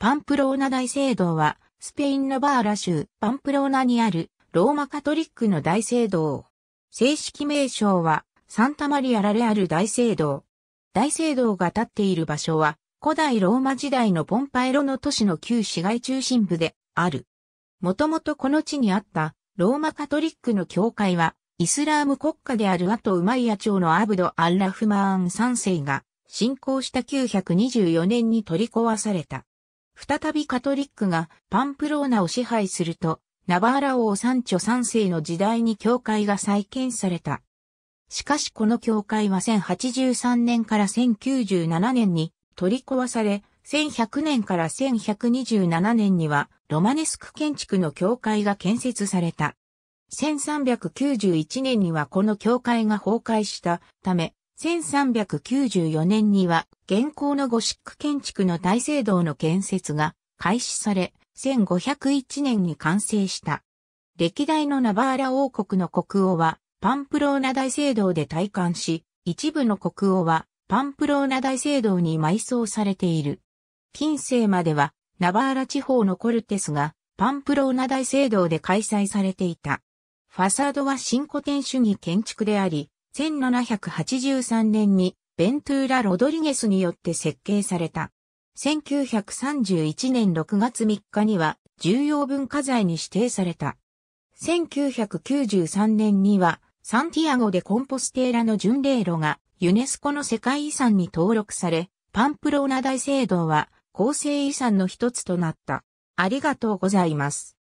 パンプローナ大聖堂は、スペインのバーラ州パンプローナにあるローマカトリックの大聖堂。正式名称は、サンタマリア・ラレアル大聖堂。大聖堂が立っている場所は、古代ローマ時代のポンパエロの都市の旧市街中心部である。もともとこの地にあったローマカトリックの教会は、イスラーム国家であるアトウマイヤ朝のアブド・アッラフマーン3世が、侵攻した924年に取り壊された。再びカトリックがパンプローナを支配すると、ナバーラ王サンチョ3世の時代に教会が再建された。しかしこの教会は1083年から1097年に取り壊され、1100年から1127年にはロマネスク建築の教会が建設された。1391年にはこの教会が崩壊したため、1394年には現行のゴシック建築の大聖堂の建設が開始され、1501年に完成した。歴代のナバーラ王国の国王はパンプローナ大聖堂で体感し、一部の国王はパンプローナ大聖堂に埋葬されている。近世まではナバーラ地方のコルテスがパンプローナ大聖堂で開催されていた。ファサードは新古典主義建築であり、1783年にベントゥーラ・ロドリゲスによって設計された。1931年6月3日には重要文化財に指定された。1993年にはサンティアゴでコンポステーラの巡礼路がユネスコの世界遺産に登録され、パンプローナ大聖堂は構成遺産の一つとなった。ありがとうございます。